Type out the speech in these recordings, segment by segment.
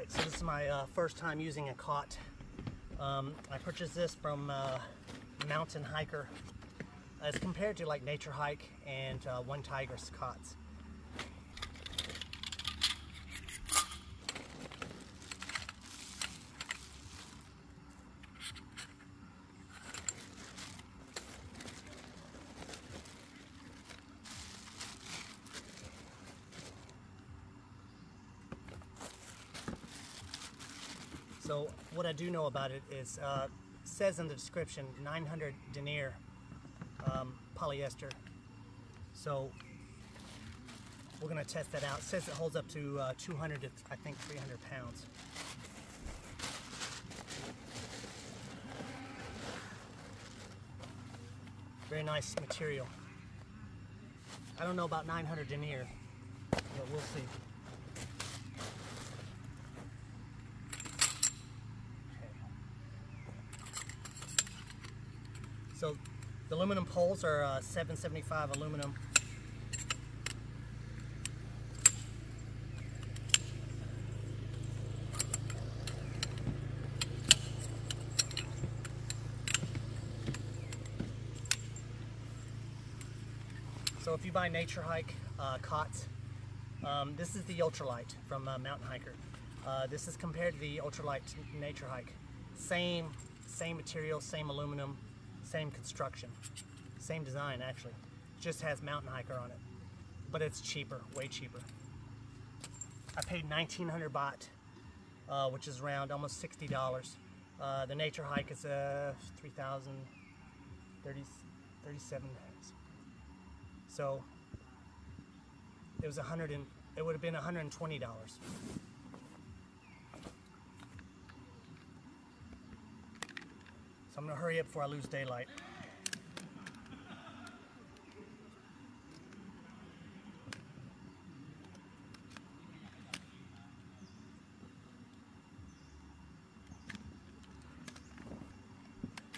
Alright, so this is my uh, first time using a cot. Um, I purchased this from uh, Mountain Hiker as compared to like Nature Hike and uh, Onetigris cots. So what I do know about it is, uh, says in the description, 900 denier um, polyester. So we're gonna test that out. It says it holds up to uh, 200 to I think 300 pounds. Very nice material. I don't know about 900 denier, but we'll see. So the aluminum poles are uh, 775 aluminum. So if you buy Nature Hike uh, cots, um, this is the ultralight from uh, Mountain Hiker. Uh, this is compared to the ultralight Nature Hike. Same, same material, same aluminum, same construction, same design actually. Just has Mountain Hiker on it, but it's cheaper, way cheaper. I paid 1900 baht, uh, which is around almost $60. Uh, the Nature Hike is uh, 3000 30, 37 so it was hundred and it would have been $120 So I'm gonna hurry up before I lose daylight.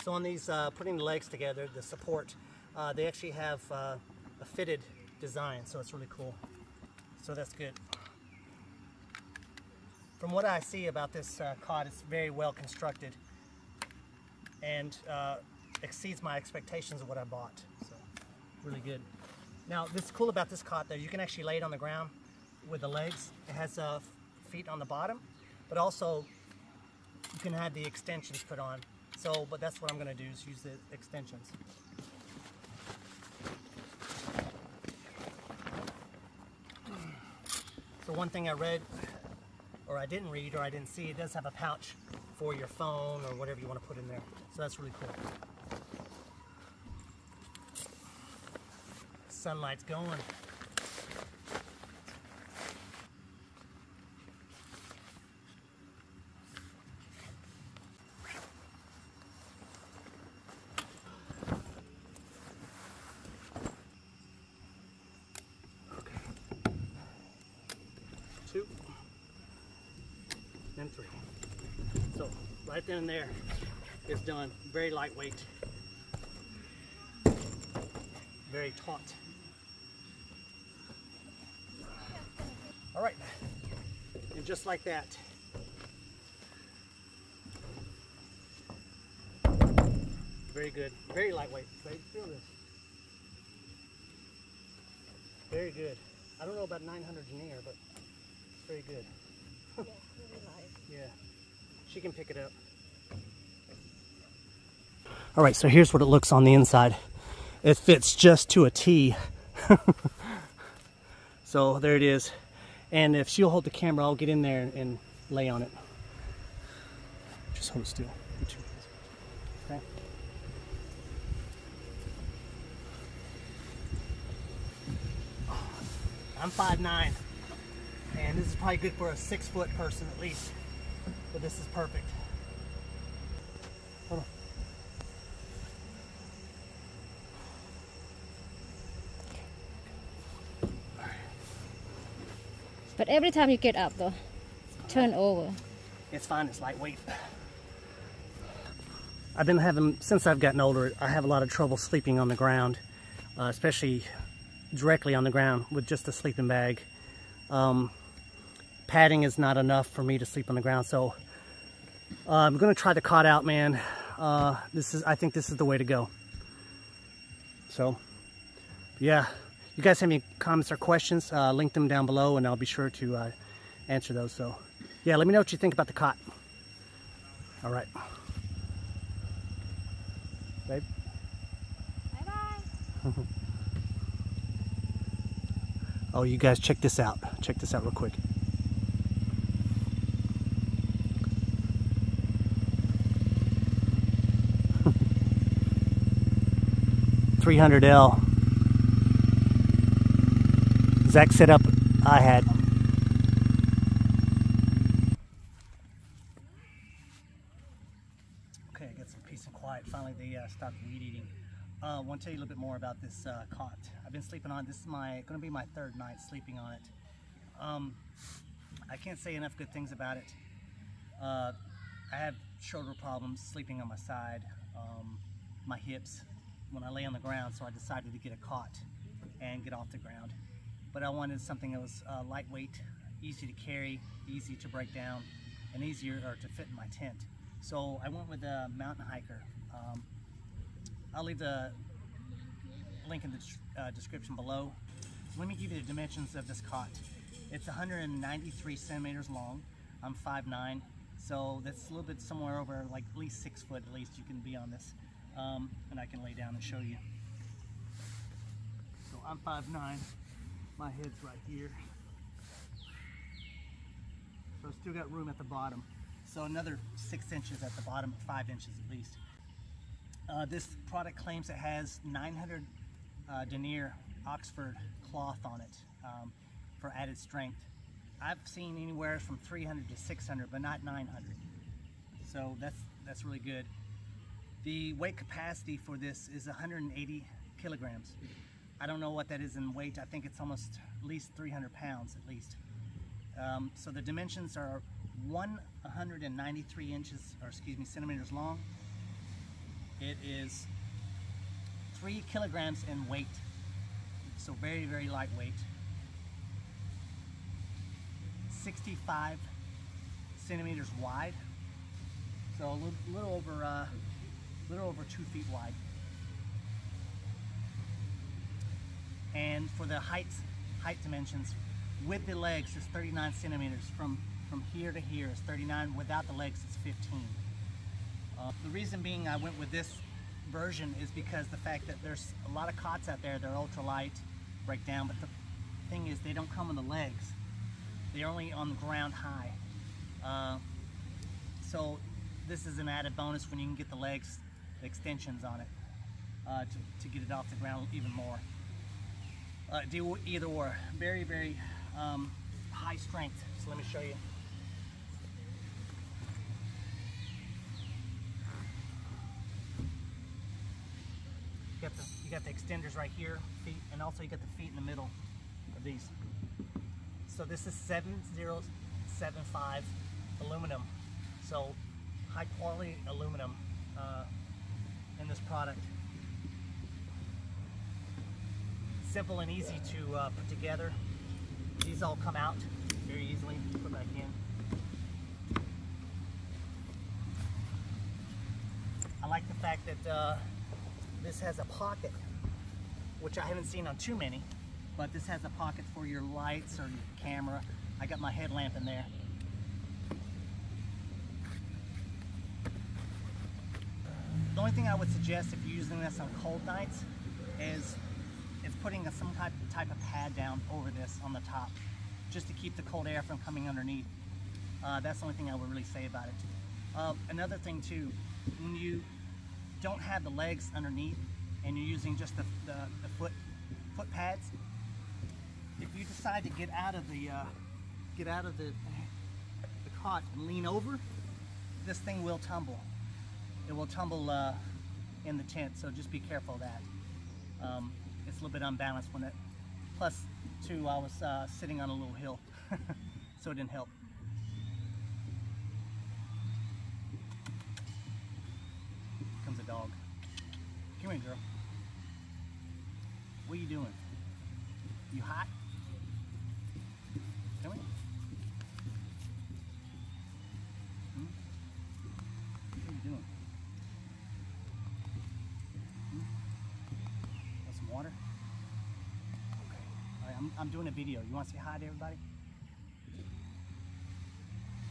So on these, uh, putting the legs together, the support, uh, they actually have uh, a fitted design, so it's really cool. So that's good. From what I see about this uh, cot, it's very well constructed and uh, exceeds my expectations of what I bought. So really good. Now, this cool about this cot though, you can actually lay it on the ground with the legs. It has uh, feet on the bottom, but also you can have the extensions put on. So, but that's what I'm gonna do is use the extensions. So one thing I read, or I didn't read, or I didn't see, it does have a pouch for your phone or whatever you want to put in there. So that's really cool. Sunlight's going. Two and three. So right then and there is done. Very lightweight. Very taut. All right, and just like that. Very good, very lightweight. Feel this. Very good. I don't know about 900 denier, but it's very good. Yeah, really light. Yeah, she can pick it up. All right, so here's what it looks on the inside. It fits just to a T. so there it is. And if she'll hold the camera, I'll get in there and, and lay on it. Just hold it still. Okay. I'm 5'9", and this is probably good for a six foot person at least. But this is perfect. Hold on. But every time you get up though, turn over. It's fine, it's lightweight. I've been having, since I've gotten older, I have a lot of trouble sleeping on the ground, uh, especially directly on the ground with just a sleeping bag. Um, padding is not enough for me to sleep on the ground. So uh, I'm gonna try the cot out, man. Uh, this is, I think this is the way to go. So, yeah. You guys have any comments or questions, uh, link them down below and I'll be sure to uh, answer those. So, yeah, let me know what you think about the cot. All right. Babe? Bye-bye. Oh, you guys check this out. Check this out real quick. Three hundred L. Exact setup I had. Okay, I got some peace and quiet. Finally, they uh, stopped weed eating. I uh, want to tell you a little bit more about this uh, cot. I've been sleeping on. it. This is my going to be my third night sleeping on it. Um, I can't say enough good things about it. Uh, I have shoulder problems sleeping on my side, um, my hips when I lay on the ground, so I decided to get a cot and get off the ground. But I wanted something that was uh, lightweight, easy to carry, easy to break down, and easier to fit in my tent. So I went with a mountain hiker. Um, I'll leave the link in the uh, description below. Let me give you the dimensions of this cot. It's 193 centimeters long. I'm 5'9", so that's a little bit somewhere over like at least six foot at least you can be on this. Um, and I can lay down and show you. So I'm 5'9", my head's right here. So I still got room at the bottom. So another six inches at the bottom, five inches at least. Uh, this product claims it has 900 uh, denier Oxford cloth on it um, for added strength. I've seen anywhere from 300 to 600, but not 900. So that's that's really good. The weight capacity for this is 180 kilograms. I don't know what that is in weight. I think it's almost at least 300 pounds at least. Um, so the dimensions are 193 inches, or excuse me, centimeters long. It is three kilograms in weight. So very, very lightweight. 65 centimeters wide. So a little, little over, uh, little over two feet wide. And for the height, height dimensions, with the legs is 39 centimeters. From, from here to here is 39. Without the legs, it's 15. Uh, the reason being I went with this version is because the fact that there's a lot of cots out there, they're ultralight, break down, but the thing is they don't come on the legs. They're only on the ground high. Uh, so this is an added bonus when you can get the legs, extensions on it, uh, to, to get it off the ground even more. Uh, do either or. Very, very um, high strength. So let me show you. You got the you got the extenders right here, feet, and also you got the feet in the middle of these. So this is 7075 aluminum. So high quality aluminum uh, in this product. Simple and easy to uh, put together. These all come out very easily. Put back in. I like the fact that uh, this has a pocket, which I haven't seen on too many, but this has a pocket for your lights or your camera. I got my headlamp in there. The only thing I would suggest if you're using this on cold nights is is putting a, some type, type of pad down over this on the top just to keep the cold air from coming underneath. Uh, that's the only thing I would really say about it. Uh, another thing too, when you don't have the legs underneath and you're using just the, the, the foot foot pads, if you decide to get out of the uh, get out of the the cot and lean over, this thing will tumble. It will tumble uh, in the tent, so just be careful of that. Um, it's a little bit unbalanced when it. Plus, too, I was uh, sitting on a little hill, so it didn't help. Comes a dog. Come here, girl. What are you doing? You hot? Come here. I'm, I'm doing a video. You want to say hi to everybody?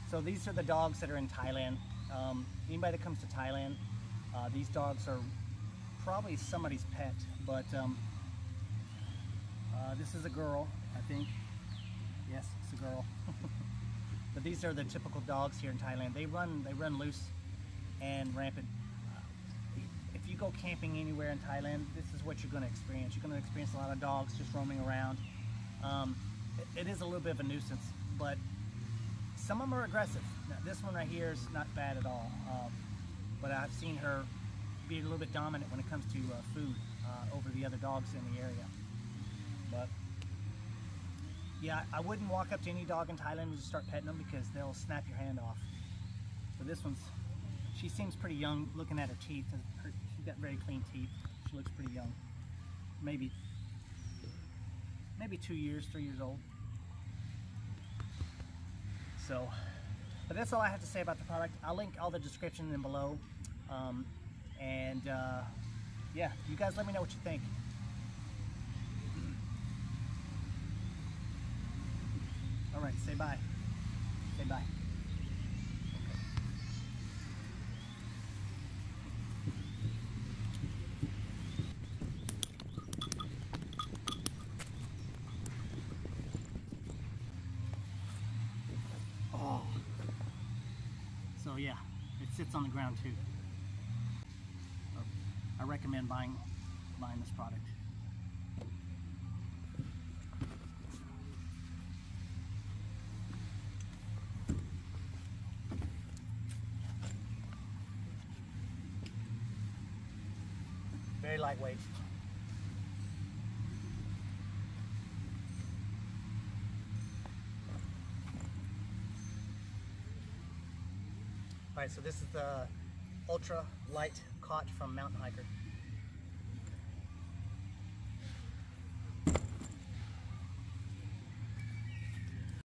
So these are the dogs that are in Thailand. Um, anybody that comes to Thailand, uh, these dogs are probably somebody's pet, but um, uh, this is a girl, I think. Yes, it's a girl. but these are the typical dogs here in Thailand. They run, they run loose and rampant. Uh, If you go camping anywhere in Thailand, this is what you're going to experience. You're going to experience a lot of dogs just roaming around. Um, it- it is a little bit of a nuisance, but some of them are aggressive. Now, this one right here is not bad at all, um, but I've seen her be a little bit dominant when it comes to uh, food uh, over the other dogs in the area. But yeah, I wouldn't walk up to any dog in Thailand and just start petting them because they'll snap your hand off. But this one's, she seems pretty young looking at her teeth. Her, she's got very clean teeth. She looks pretty young. Maybe, maybe two years, three years old. So, but that's all I have to say about the product. I'll link all the description in below. Um, and uh, yeah, you guys let me know what you think. All right, say bye. Say bye. Oh. So yeah, it sits on the ground too. So, I recommend buying buying this product. Very lightweight. All right, so this is the ultra light cot from Mountain Hiker.